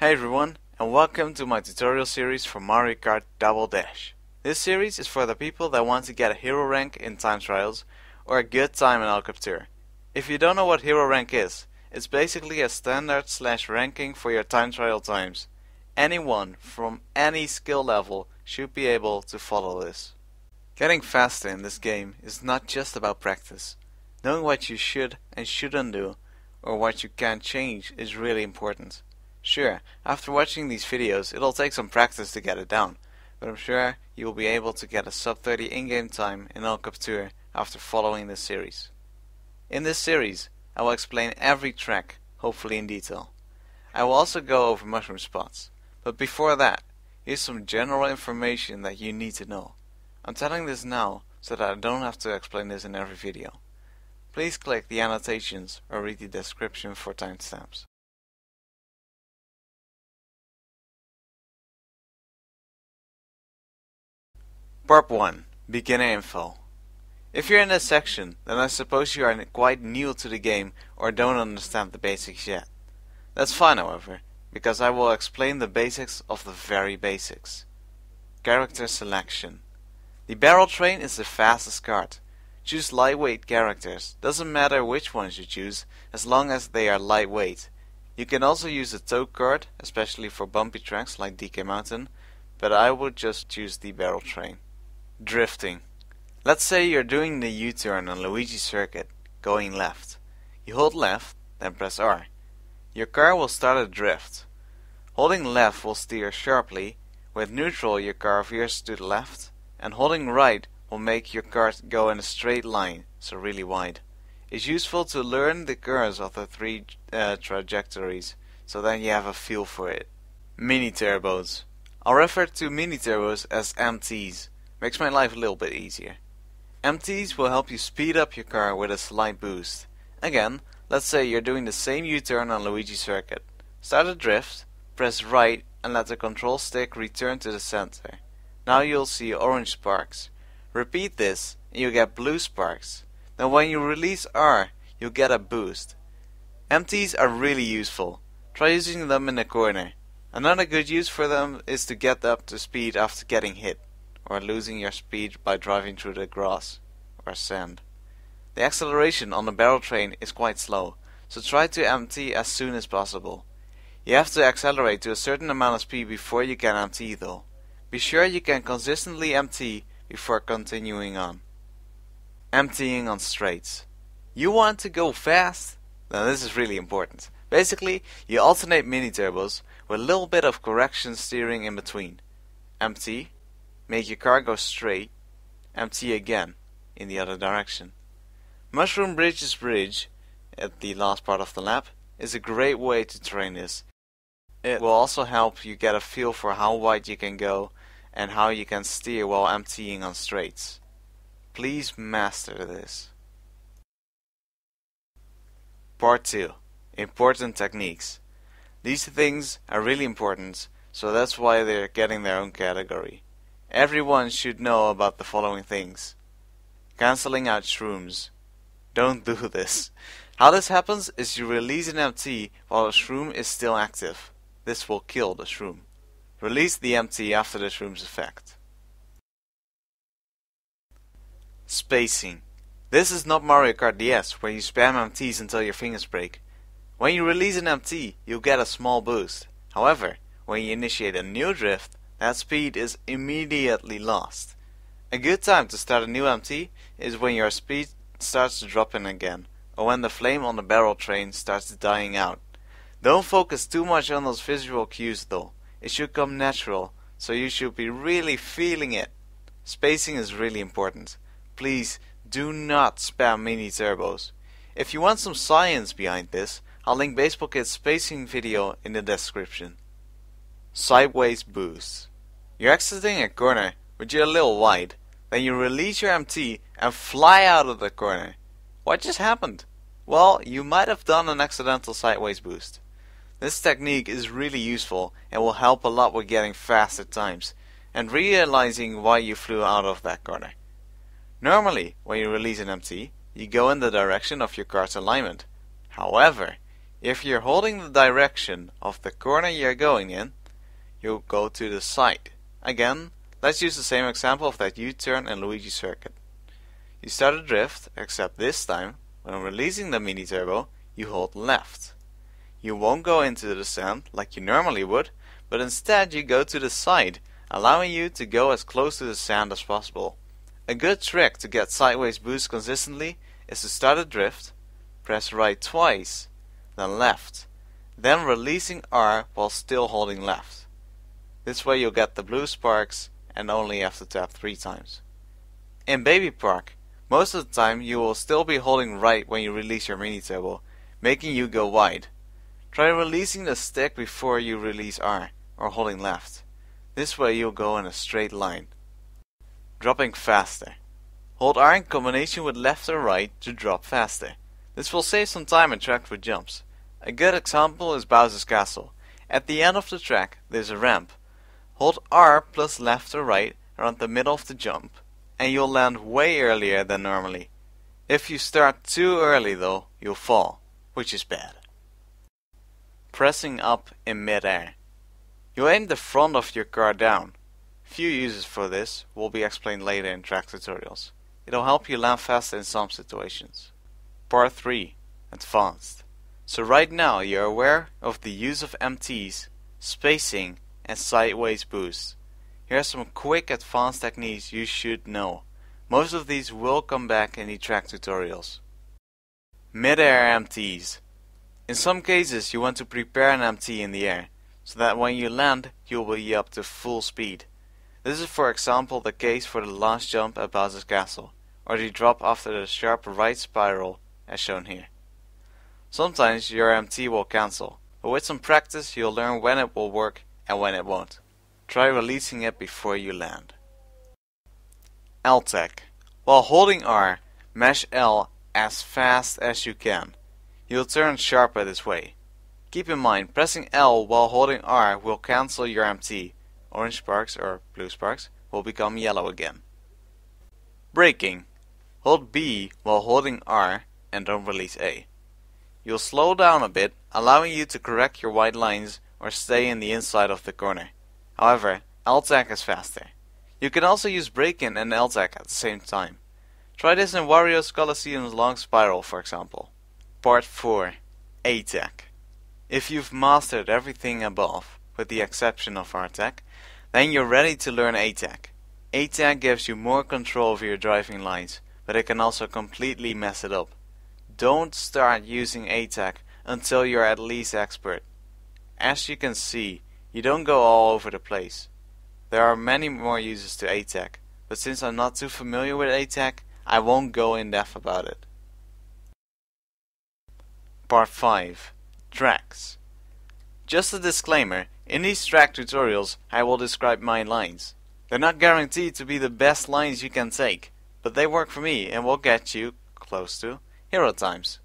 Hey everyone, and welcome to my tutorial series for Mario Kart Double Dash. This series is for the people that want to get a hero rank in time trials or a good time in El Captur. If you don't know what hero rank is, it's basically a standard slash ranking for your time trial times. Anyone from any skill level should be able to follow this. Getting faster in this game is not just about practice. Knowing what you should and shouldn't do, or what you can change, is really important. Sure, after watching these videos, it'll take some practice to get it down, but I'm sure you will be able to get a sub 30 in-game time in El Captur after following this series. In this series, I will explain every track, hopefully in detail. I will also go over mushroom spots, but before that, here's some general information that you need to know. I'm telling this now so that I don't have to explain this in every video. Please click the annotations or read the description for timestamps. Part 1 Beginner Info If you're in this section, then I suppose you are quite new to the game or don't understand the basics yet. That's fine however, because I will explain the basics of the very basics. Character Selection The barrel train is the fastest kart. Choose lightweight characters, doesn't matter which ones you choose, as long as they are lightweight. You can also use a Toad Kart, especially for bumpy tracks like DK Mountain, but I would just choose the barrel train. Drifting. Let's say you're doing the U-turn on Luigi Circuit, going left. You hold left, then press R. Your car will start a drift. Holding left will steer sharply, with neutral your car veers to the left, and holding right will make your car go in a straight line, so really wide. It's useful to learn the curves of the three uh, trajectories, so then you have a feel for it. Mini turbos. I'll refer to mini turbos as MTs. Makes my life a little bit easier. MTs will help you speed up your car with a slight boost. Again, let's say you're doing the same U-turn on Luigi Circuit. Start a drift, press right and let the control stick return to the center. Now you'll see orange sparks. Repeat this and you get blue sparks. Then when you release R, you'll get a boost. MTs are really useful. Try using them in a corner. Another good use for them is to get up to speed after getting hit, or losing your speed by driving through the grass or sand. The acceleration on the barrel train is quite slow, so try to MT as soon as possible. You have to accelerate to a certain amount of speed before you can MT though. Be sure you can consistently MT before continuing on. Emptying on straights. You want to go fast? Now this is really important. Basically, you alternate mini turbos with a little bit of correction steering in between. MT, make your car go straight, MT again in the other direction. Mushroom Bridges Bridge, at the last part of the lap, is a great way to train this. It will also help you get a feel for how wide you can go and how you can steer while emptying on straights. Please master this. Part 2 Important Techniques. These things are really important, so that's why they're getting their own category. Everyone should know about the following things. Cancelling out shrooms. Don't do this. How this happens is you release an MT while a shroom is still active. This will kill the shroom. Release the MT after the shroom's effect. Spacing. This is not Mario Kart DS, where you spam MTs until your fingers break. When you release an MT, you'll get a small boost. However, when you initiate a new drift, that speed is immediately lost. A good time to start a new MT is when your speed starts dropping again, or when the flame on the barrel train starts dying out. Don't focus too much on those visual cues though. It should come natural, so you should be really feeling it. Spacing is really important. Please do not spam mini turbos. If you want some science behind this, I'll link Baseball Kid's spacing video in the description. Sideways boost. You're exiting a corner, but you're a little wide. Then you release your MT and fly out of the corner. What just happened? Well, you might have done an accidental sideways boost. This technique is really useful and will help a lot with getting fast at times and realizing why you flew out of that corner. Normally, when you release an MT, you go in the direction of your car's alignment. However, If you're holding the direction of the corner you're going in, you'll go to the side. Again, let's use the same example of that U-turn in Luigi Circuit. You start a drift, except this time, when releasing the mini turbo, you hold left. You won't go into the descent like you normally would, but instead you go to the side, allowing you to go as close to the sand as possible. A good trick to get sideways boost consistently is to start a drift, press right twice, then left, then releasing R while still holding left. This way you'll get the blue sparks and only have to tap 3 times. In Baby Park, most of the time you will still be holding right when you release your mini turbo, making you go wide. Try releasing the stick before you release R, or holding left. This way you'll go in a straight line. Dropping faster. Hold R in combination with left or right to drop faster. This will save some time and track for jumps. A good example is Bowser's Castle. At the end of the track, there's a ramp. Hold R plus left or right around the middle of the jump, and you'll land way earlier than normally. If you start too early though, you'll fall, which is bad. Pressing up in midair. You aim the front of your car down. Few uses for this will be explained later in track tutorials. It'll help you land faster in some situations. Part 3 Advanced. So right now you're aware of the use of MTs, spacing, and sideways boost. Here are some quick advanced techniques you should know. Most of these will come back in the track tutorials. Mid-air MTs. In some cases you want to prepare an MT in the air, so that when you land you will be up to full speed. This is for example the case for the last jump at Bowser's Castle, or the drop after the sharp right spiral as shown here. Sometimes your MT will cancel, but with some practice you'll learn when it will work and when it won't. Try releasing it before you land. L-tech. While holding R, mash L as fast as you can. You'll turn sharper this way. Keep in mind, pressing L while holding R will cancel your MT. Orange sparks or blue sparks will become yellow again. Braking. Hold B while holding R and don't release A. You'll slow down a bit, allowing you to correct your white lines or stay in the inside of the corner. However, L-tech is faster. You can also use brake-in and L-tech at the same time. Try this in Wario's Colosseum's long spiral for example. Part 4 A-tech. If you've mastered everything above, with the exception of R-tech, then you're ready to learn A-tech. A-tech gives you more control over your driving lines, but it can also completely mess it up don't start using A-tech until you're at least expert. As you can see, you don't go all over the place. There are many more uses to A-tech, but since I'm not too familiar with A-tech, I won't go in depth about it. Part 5 Tracks Just a disclaimer, in these track tutorials I will describe my lines. They're not guaranteed to be the best lines you can take, but they work for me and will get you close to hero times.